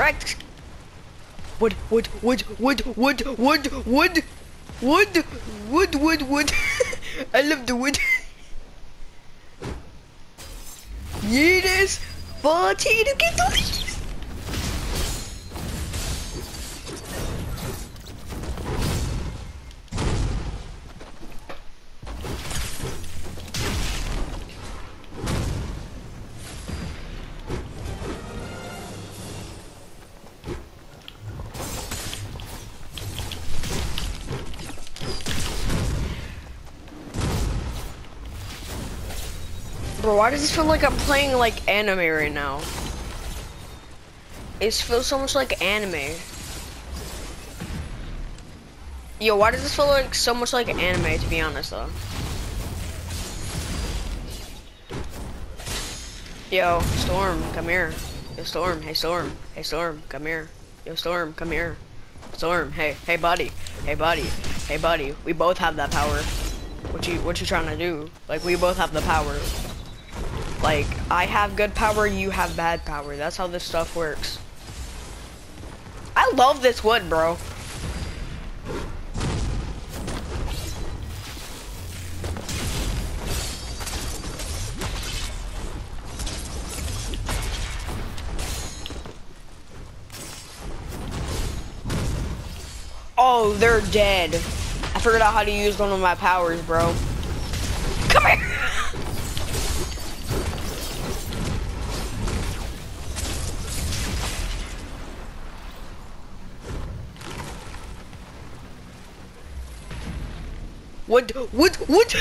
Rex. Wood, wood, wood, wood, wood, wood, wood, wood, wood, wood, wood. I love the wood. Yes, 40 to get to Bro, why does this feel like I'm playing like anime right now? It feels so much like anime. Yo, why does this feel like so much like anime to be honest though? Yo, Storm, come here. Yo, Storm, hey Storm, hey Storm, come here. Yo, Storm, come here. Storm, hey, hey buddy, hey buddy, hey buddy. We both have that power. What you, what you trying to do? Like, we both have the power. Like, I have good power, you have bad power. That's how this stuff works. I love this wood, bro. Oh, they're dead. I figured out how to use one of my powers, bro. Come here! What? What? What?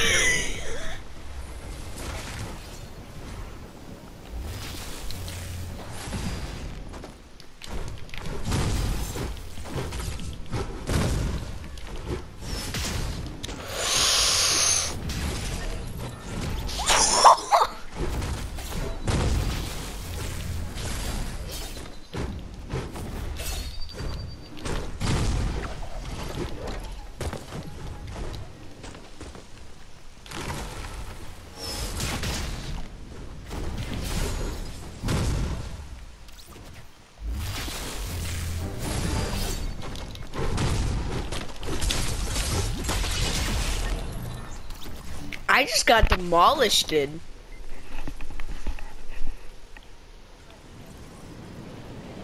I just got demolished, dude.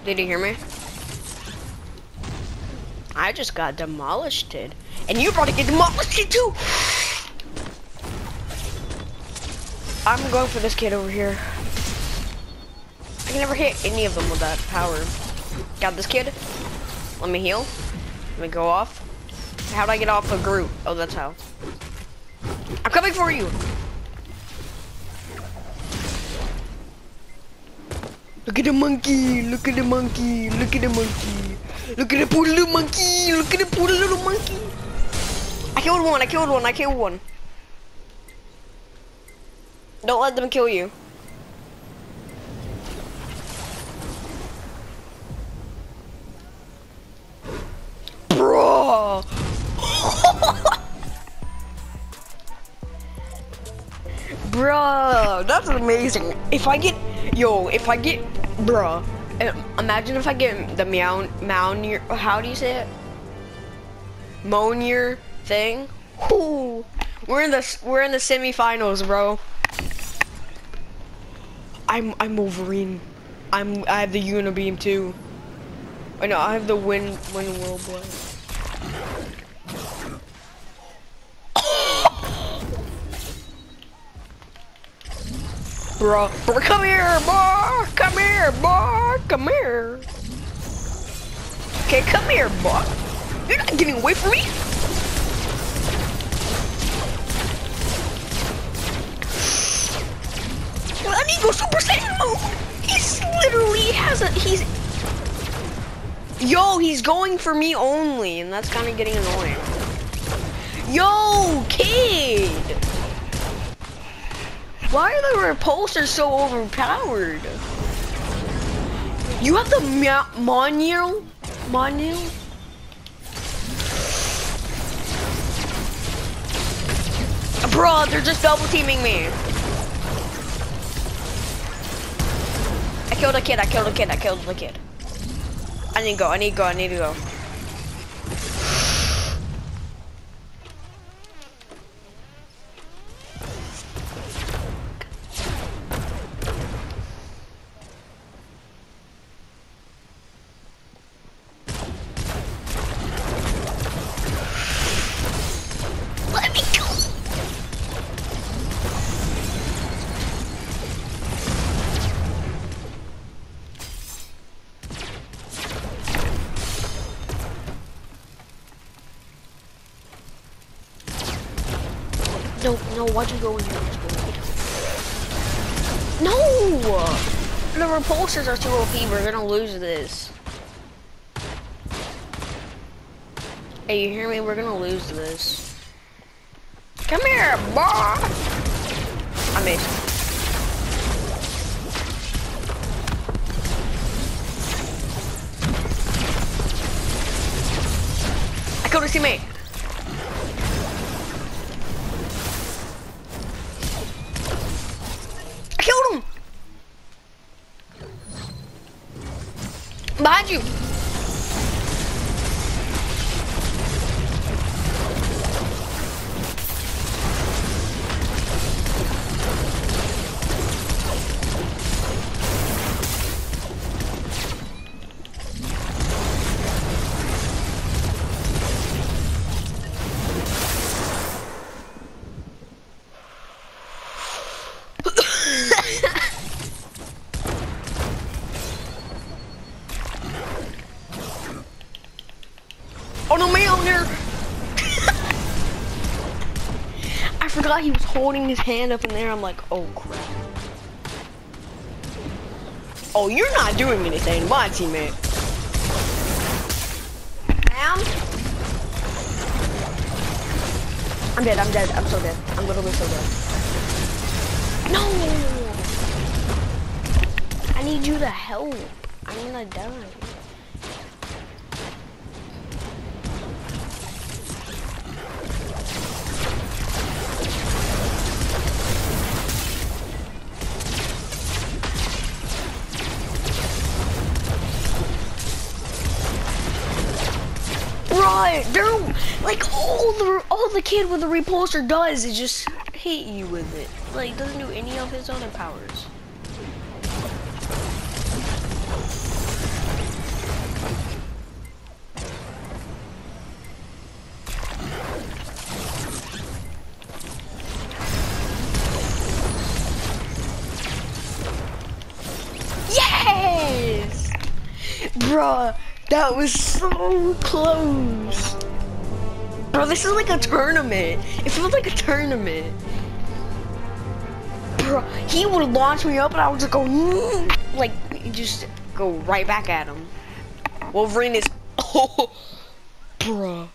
Did you hear me? I just got demolished, dude. And you're about to get demolished too! I'm going for this kid over here. I can never hit any of them with that power. Got this kid. Let me heal. Let me go off. How do I get off a group? Oh, that's how. I'm coming for you. Look at the monkey. Look at the monkey. Look at the monkey. Look at the poor little monkey. Look at the poor little monkey. I killed one. I killed one. I killed one. Don't let them kill you. Bro, that's amazing. If I get, yo, if I get, bro, um, imagine if I get the meow, Mounir, how do you say it? Monier thing. Ooh, we're in the, we're in the semifinals, bro. I'm, I'm Wolverine. I'm, I have the Unibeam too. I know, I have the Wind, Win World Blast. Bro, bro, come here, boy! Come here, boy! Come here! Okay, come here, boy! You're not getting away from me! I need to go Super Saiyan mode! He's literally has a, he's... Yo, he's going for me only, and that's kind of getting annoying. Yo, kid! Why are the repulsors so overpowered? You have the Monil? Monil? Bro, they're just double teaming me. I killed a kid, I killed a kid, I killed a kid. I need to go. I need to go. I need to go. No, no, why'd you go in here? No! The repulsors are too OP, we're gonna lose this. Hey, you hear me? We're gonna lose this. Come here, boy! I missed. I killed a teammate. Oh no, man, there! I forgot he was holding his hand up in there. I'm like, oh crap. Oh, you're not doing anything, my teammate. Ma'am? I'm dead, I'm dead, I'm so dead. I'm literally so dead. No! I need you to help. I'm gonna die. Right, dude. Like all the all the kid with the repulsor does is just hit you with it. Like doesn't do any of his other powers. Yes! Bruh, that was so close. Bro, this is like a tournament. It feels like a tournament. Bro, he would launch me up and I would just go, like, just go right back at him. Wolverine is, oh, bruh.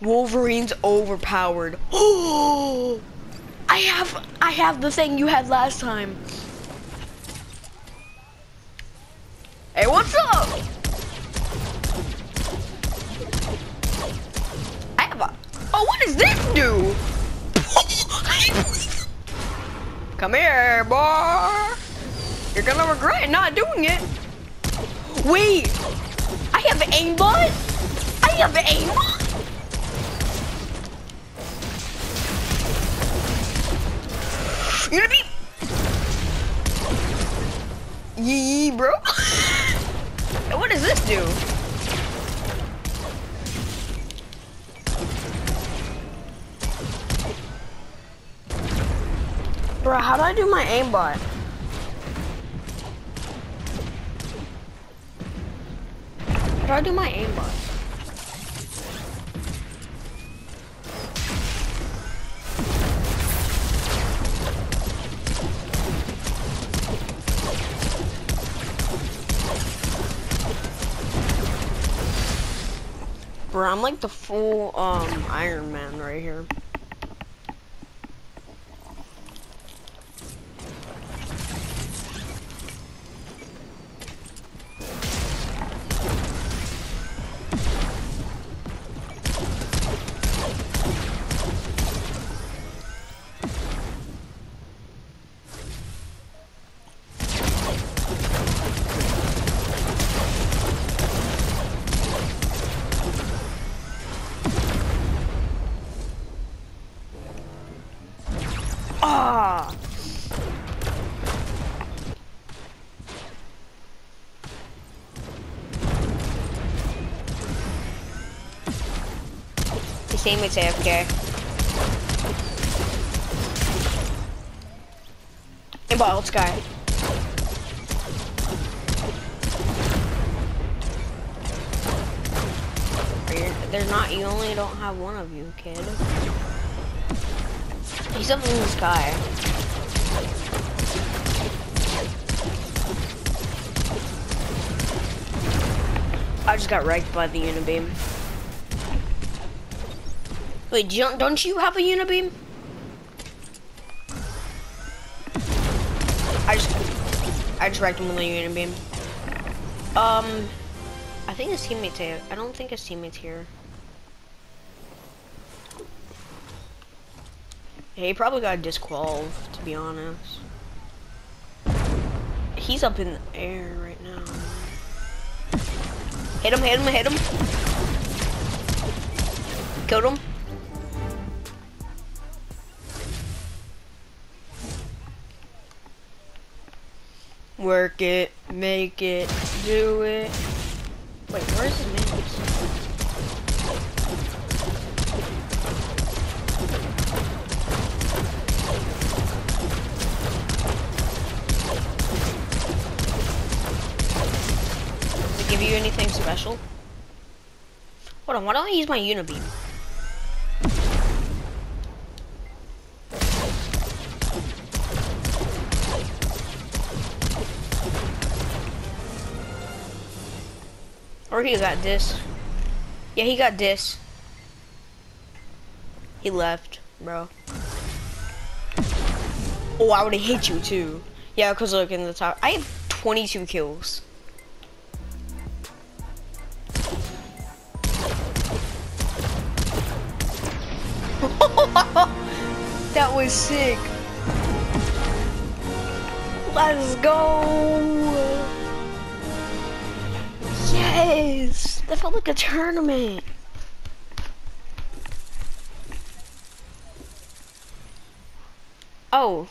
Wolverine's overpowered. Oh, I have, I have the thing you had last time. Hey, what's up? Come here, boy. You're gonna regret not doing it. Wait, I have an aimbot. I have aimbot. You're gonna be. Yee, bro. what does this do? Bro, how do I do my aimbot? How do I do my aimbot? Bro, I'm like the full um Iron Man right here. His teammate's AFK. Hey, ball, guy. They're not, you only don't have one of you, kid. He's up in the sky. I just got wrecked by the unibeam. Wait, don't, you have a unibeam? I just, I just wrecked him with a unibeam. Um, I think his teammates here. I don't think his teammates here. He probably got disqualified, to be honest. He's up in the air right now. Hit him, hit him, hit him. Killed him. It, make it, do it. Wait, where's his it give you anything special? Hold on, why don't I use my unibeam? Or he got this. Yeah, he got this. He left, bro. Oh, I would have hit you too. Yeah, because look in the top. I have 22 kills. that was sick. Let's go. Yes, that felt like a tournament. Oh.